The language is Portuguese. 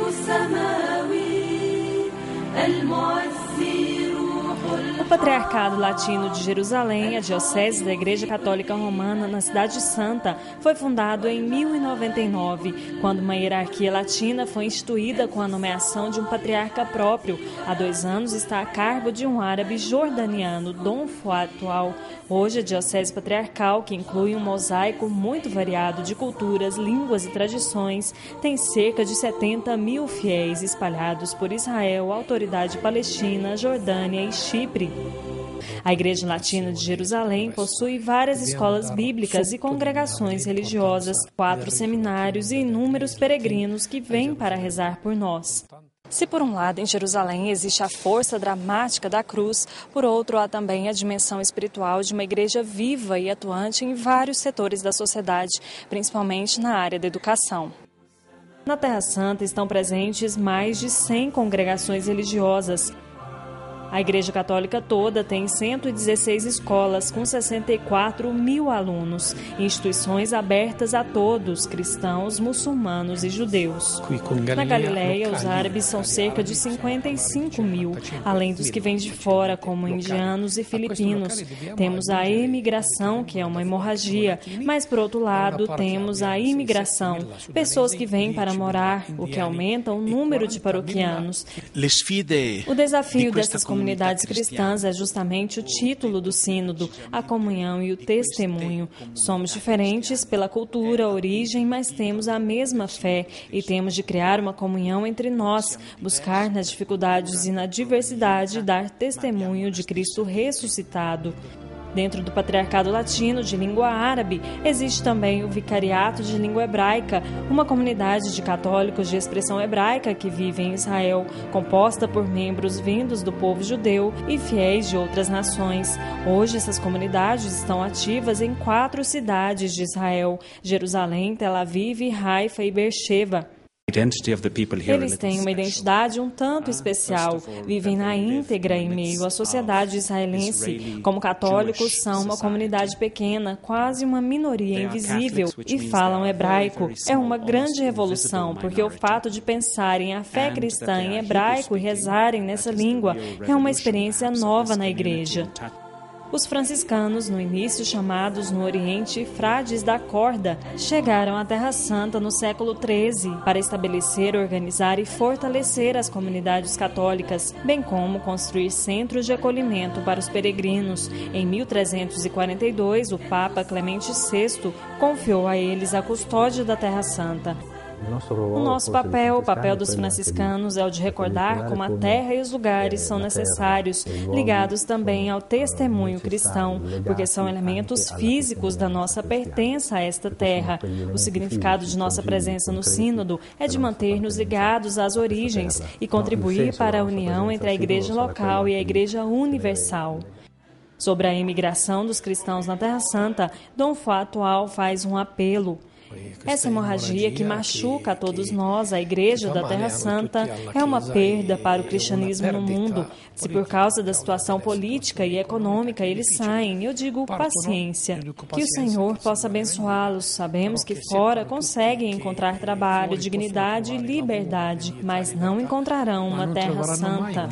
O Patriarcado Latino de Jerusalém, a Diocese da Igreja Católica Romana na Cidade Santa, foi fundado em 1099, quando uma hierarquia latina foi instituída com a nomeação de um patriarca próprio. Há dois anos está a cargo de um árabe jordaniano, Dom Fuatual. Hoje, a Diocese Patriarcal, que inclui um mosaico muito variado de culturas, línguas e tradições, tem cerca de 70 mil fiéis espalhados por Israel, Autoridade Palestina, Jordânia e Chipre. A Igreja Latina de Jerusalém possui várias escolas bíblicas e congregações religiosas, quatro seminários e inúmeros peregrinos que vêm para rezar por nós. Se por um lado em Jerusalém existe a força dramática da cruz, por outro há também a dimensão espiritual de uma igreja viva e atuante em vários setores da sociedade, principalmente na área da educação. Na Terra Santa estão presentes mais de 100 congregações religiosas, a Igreja Católica toda tem 116 escolas com 64 mil alunos, instituições abertas a todos, cristãos, muçulmanos e judeus. Na Galileia, os árabes são cerca de 55 mil, além dos que vêm de fora, como indianos e filipinos. Temos a emigração, que é uma hemorragia, mas, por outro lado, temos a imigração, pessoas que vêm para morar, o que aumenta o número de paroquianos. O desafio dessas comunidades comunidades cristãs é justamente o título do Sínodo, a comunhão e o testemunho. Somos diferentes pela cultura, origem, mas temos a mesma fé e temos de criar uma comunhão entre nós, buscar nas dificuldades e na diversidade dar testemunho de Cristo ressuscitado. Dentro do Patriarcado Latino de língua árabe, existe também o Vicariato de língua hebraica, uma comunidade de católicos de expressão hebraica que vive em Israel, composta por membros vindos do povo judeu e fiéis de outras nações. Hoje, essas comunidades estão ativas em quatro cidades de Israel: Jerusalém, Tel Aviv, Haifa e Beersheba. Eles têm uma identidade um tanto especial, vivem na íntegra em meio à sociedade israelense. Como católicos, são uma comunidade pequena, quase uma minoria invisível, e falam hebraico. É uma grande revolução, porque o fato de pensarem a fé cristã em hebraico e rezarem nessa língua é uma experiência nova na igreja. Os franciscanos, no início chamados no Oriente Frades da Corda, chegaram à Terra Santa no século XIII para estabelecer, organizar e fortalecer as comunidades católicas, bem como construir centros de acolhimento para os peregrinos. Em 1342, o Papa Clemente VI confiou a eles a custódia da Terra Santa. O nosso papel, o papel dos franciscanos, é o de recordar como a terra e os lugares são necessários, ligados também ao testemunho cristão, porque são elementos físicos da nossa pertença a esta terra. O significado de nossa presença no Sínodo é de manter-nos ligados às origens e contribuir para a união entre a igreja local e a igreja universal. Sobre a imigração dos cristãos na Terra Santa, Dom Fá atual faz um apelo. Essa hemorragia que machuca a todos nós, a Igreja da Terra Santa, é uma perda para o cristianismo no mundo. Se por causa da situação política e econômica eles saem, eu digo paciência. Que o Senhor possa abençoá-los. Sabemos que fora conseguem encontrar trabalho, dignidade e liberdade, mas não encontrarão uma Terra Santa.